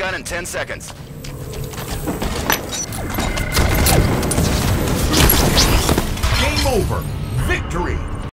In 10 seconds. Game over. Victory.